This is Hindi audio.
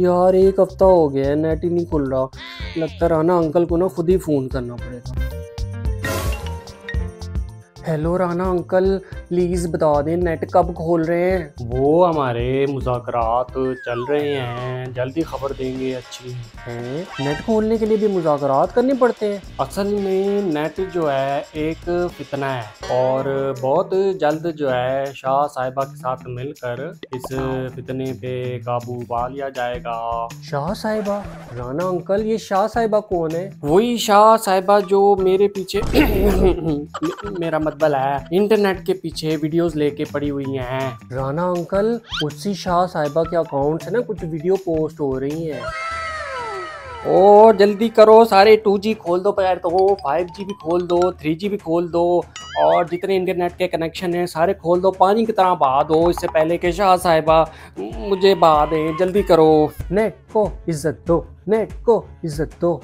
यार, एक हफ़्ता हो गया है नेट ही नहीं खुल रहा। लगता राना अंकल को ना खुद ही फ़ोन करना पड़ेगा। हेलो राना अंकल प्लीज़ बता दें नेट कब खोल रहे हैं? वो हमारे मुजाकरात चल रहे हैं। जल्दी खबर देंगे अच्छी। हैं? नेट खोलने के लिए भी मुजाकरात करने पड़ते हैं। असल में नेट जो है एक फितना है और बहुत जल्द जो है शाह साहिबा के साथ मिलकर इस फितने पे काबू पा लिया जाएगा। शाह साहिबा? राना अंकल ये शाह साहिबा कौन है? वही शाह साहिबा जो मेरे पीछे मेरा मतबल है। इंटरनेट के पीछे वीडियोस लेके पड़ी हुई हैं। राना अंकल, उसी शाह साहिबा के अकाउंट से ना कुछ वीडियो पोस्ट हो रही हैं। ओ जल्दी करो, सारे टू जी खोल दो पैर तो फाइव जी भी खोल दो थ्री जी भी खोल दो, और जितने इंटरनेट के कनेक्शन हैं, सारे खोल दो। पानी की तरह बहा दो, इससे पहले के शाह साहिबा, मुझे बहा दें, जल्दी करो। नेट को इज़्ज़त दो नेट को इज़्ज़त दो।